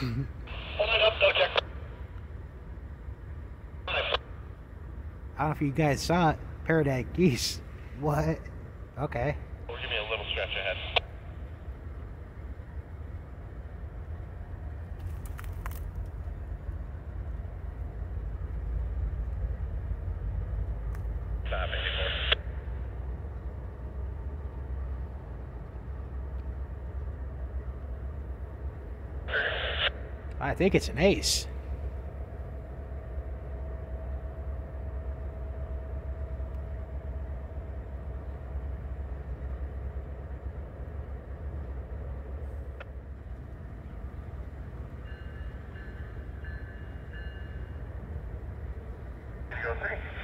Hold it up, no check. I don't know if you guys saw it. Paradise geese. What? Okay. Or give me a little stretch ahead. Stop it. I think it's an ace. Go three.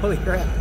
Holy crap.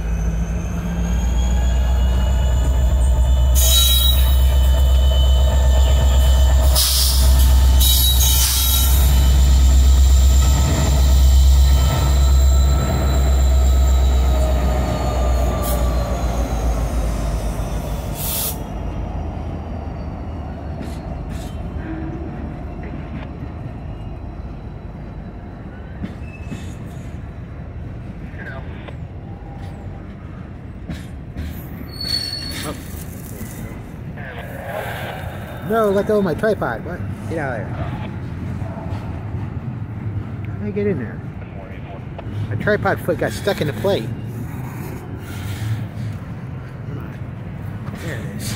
No, let go of my tripod. What? Get out of there. How did I get in there? My tripod foot got stuck in the plate. Come on. There it is.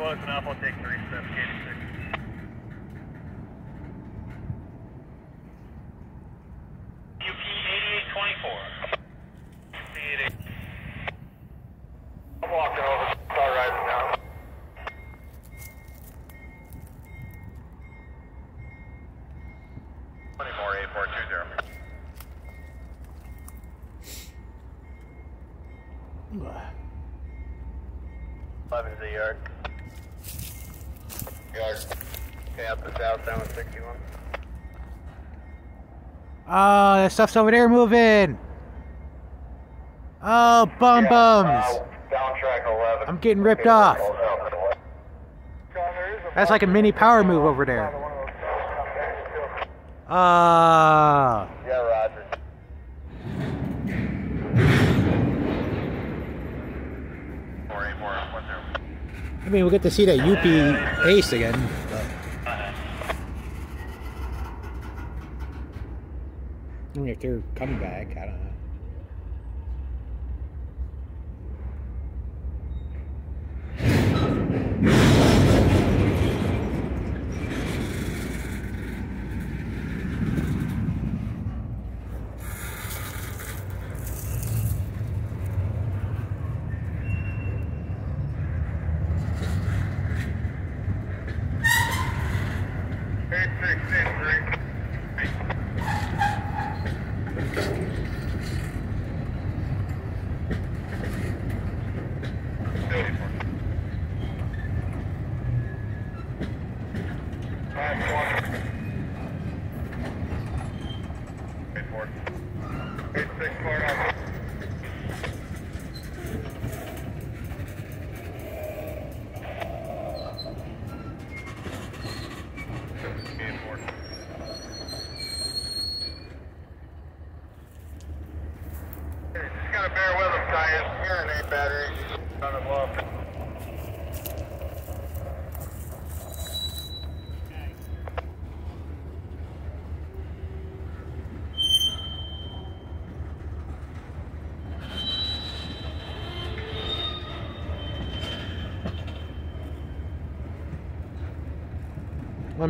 Twenty-four, eight, four, two, zero. Eleven to the yard. Yard. Okay, up the south, down 61. Oh, that stuff's over there moving. Oh, bum bums. down track 11. I'm getting ripped off. That's like a mini power move over there. Ah. Yeah, Roger. Four eight four one zero. I mean, we'll get to see that UP ace again. I mean, if they're coming back, I don't know.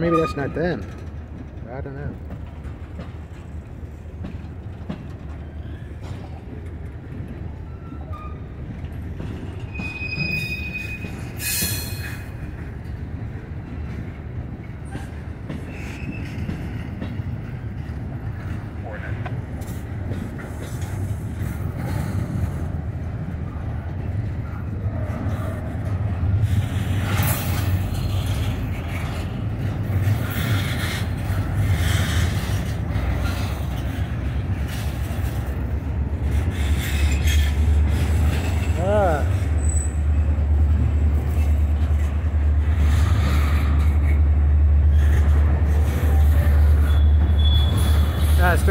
Maybe that's not them. I don't know.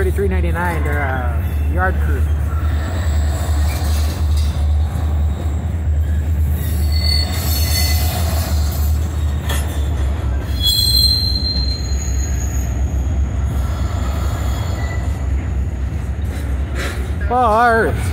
$33.99. They're a yard crew. Bars.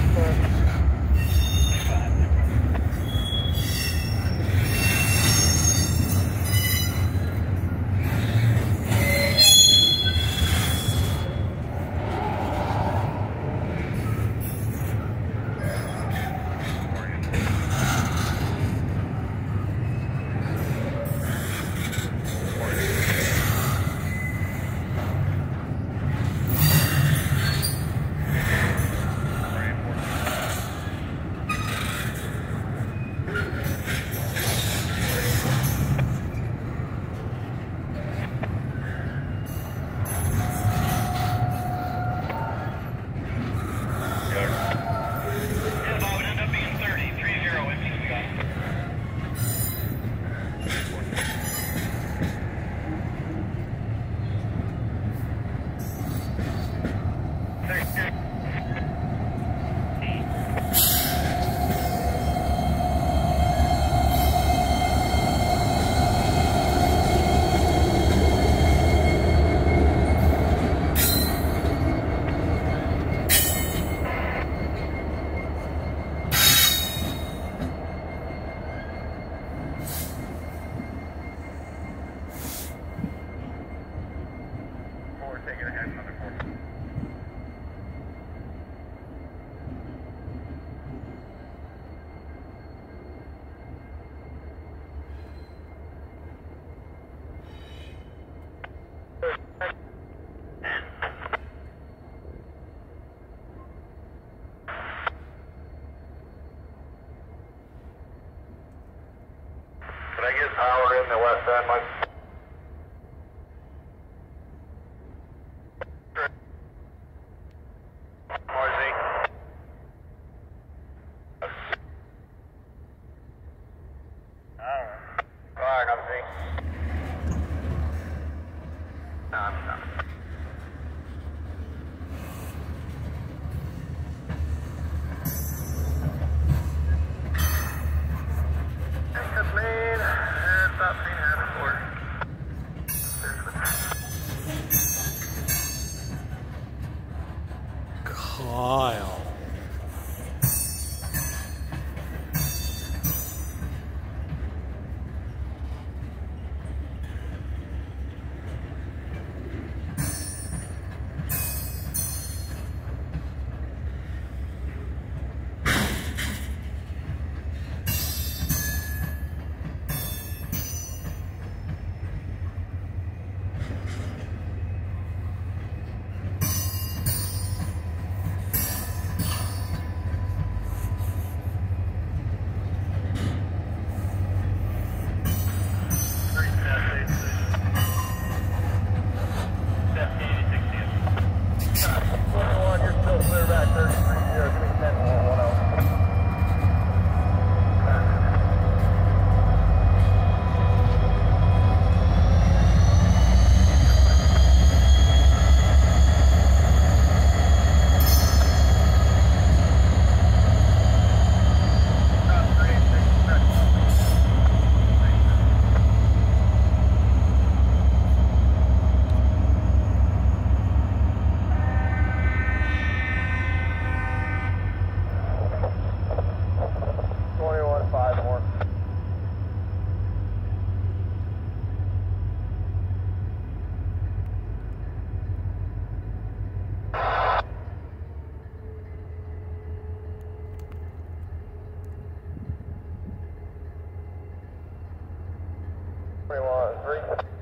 Power in the west end, We want three.